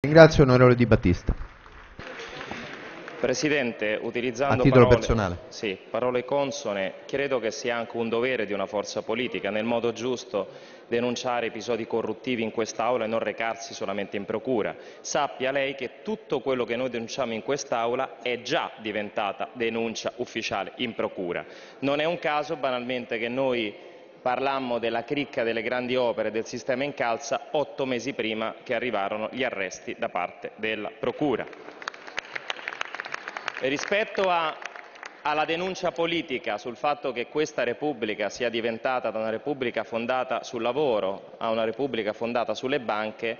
Ringrazio onorevole Di Battista. Presidente, utilizzando A titolo parole, personale. sì, parole consone, credo che sia anche un dovere di una forza politica, nel modo giusto, denunciare episodi corruttivi in quest'Aula e non recarsi solamente in procura. Sappia lei che tutto quello che noi denunciamo in quest'Aula è già diventata denuncia ufficiale in procura. Non è un caso, banalmente, che noi parlammo della cricca delle grandi opere del sistema Incalza otto mesi prima che arrivarono gli arresti da parte della procura. Rispetto a, alla denuncia politica sul fatto che questa Repubblica sia diventata da una Repubblica fondata sul lavoro a una Repubblica fondata sulle banche,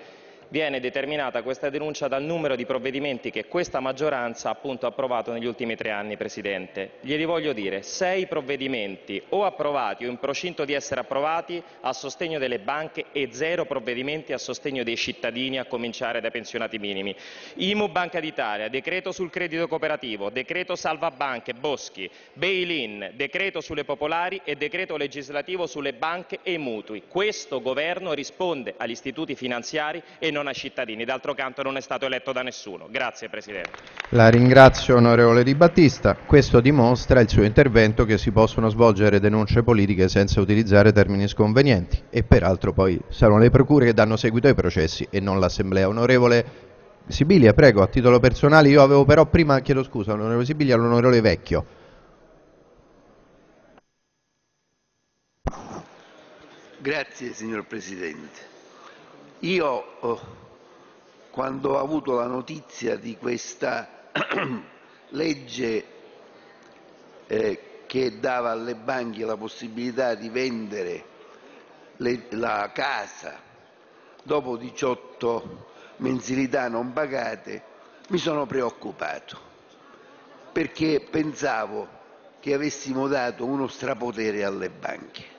viene determinata questa denuncia dal numero di provvedimenti che questa maggioranza appunto, ha approvato negli ultimi tre anni, Presidente. Glieli voglio dire, sei provvedimenti o approvati o in procinto di essere approvati a sostegno delle banche e zero provvedimenti a sostegno dei cittadini, a cominciare dai pensionati minimi. IMU Banca d'Italia, decreto sul credito cooperativo, decreto salva banche, Boschi, bail-in, decreto sulle popolari e decreto legislativo sulle banche e mutui. Questo governo risponde agli istituti finanziari e non ai cittadini. D'altro canto non è stato eletto da nessuno. Grazie Presidente. La ringrazio onorevole Di Battista. Questo dimostra il suo intervento che si possono svolgere denunce politiche senza utilizzare termini sconvenienti e peraltro poi saranno le procure che danno seguito ai processi e non l'Assemblea. Onorevole Sibilia, prego, a titolo personale io avevo però prima, chiedo scusa, onorevole Sibilia, l'onorevole Vecchio. Grazie signor Presidente. Io oh, quando ho avuto la notizia di questa legge eh, che dava alle banche la possibilità di vendere le, la casa dopo 18 mensilità non pagate, mi sono preoccupato perché pensavo che avessimo dato uno strapotere alle banche